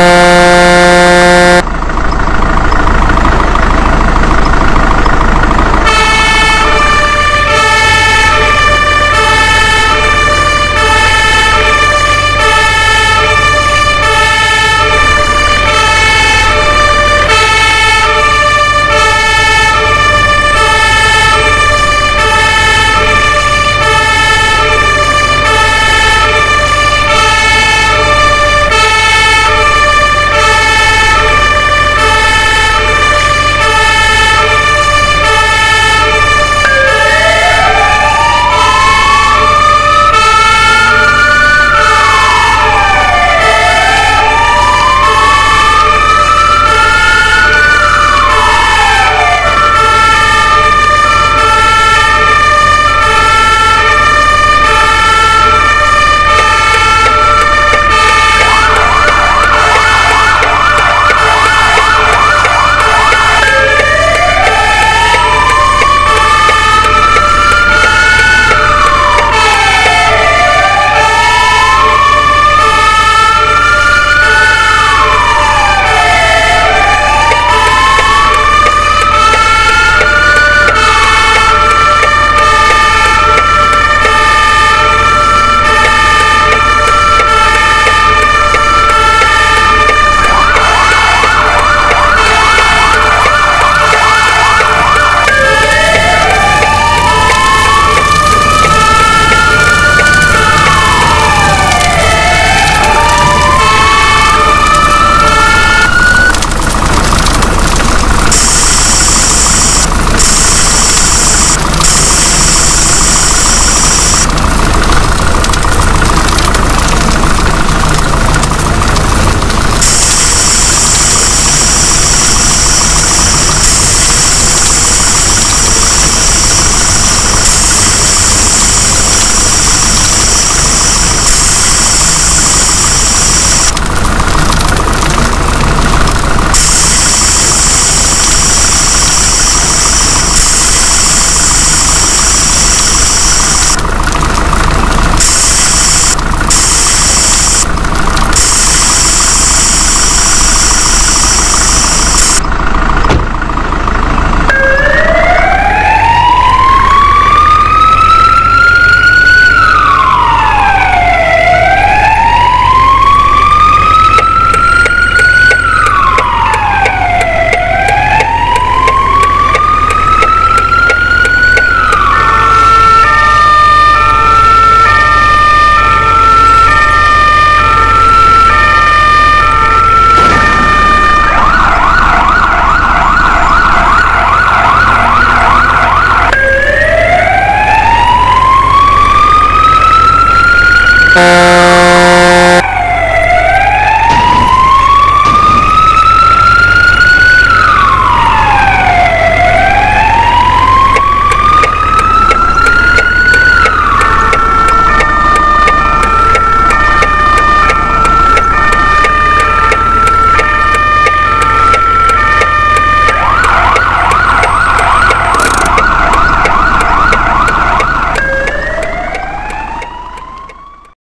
Thank Bye.